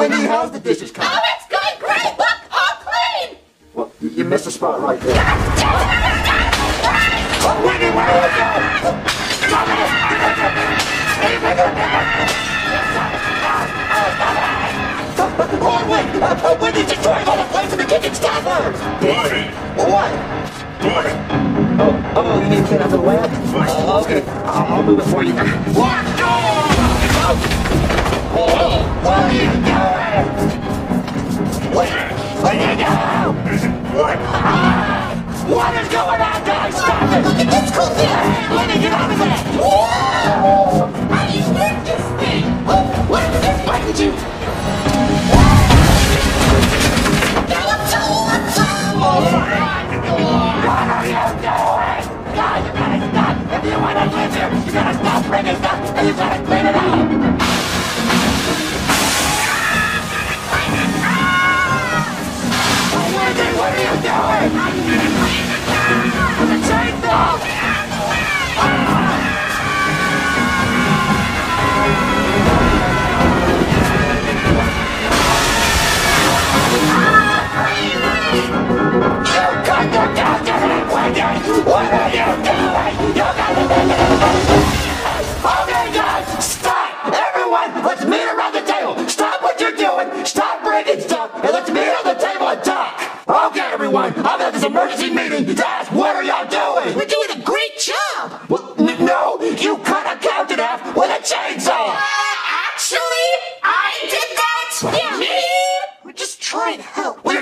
Wendy, how's the dishes come? Oh, it's going great! Look, all clean! Well, you, you missed a spot right there. Oh, Wendy, where are you? Stop it! Oh, wait! Uh, Wendy's destroying all the plates in the kitchen! Stop her! What? What? What? Oh, oh, you need to get out of the way? Oh, okay. I'll, I'll move it for you. What? Stop it! Look at this cool thing! Let me get out of there! Whoa! How do you work this thing? What? Did? What are you doing? You gotta stop! If you wanna here, you gotta stop bringing stuff and you gotta clean it up! What are you doing? You gotta make Okay, guys, stop! Everyone, let's meet around the table! Stop what you're doing! Stop breaking stuff! And let's meet on the table and talk! Okay, everyone, I've had this emergency meeting to ask what are y'all doing? We're doing a great job! Well, no, you cut a count in half with a chainsaw! Uh, actually, I did that! Me? We're just trying to help. You're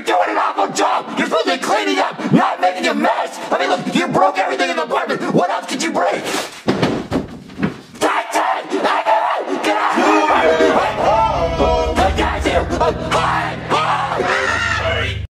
broke everything in the apartment. What else could you break?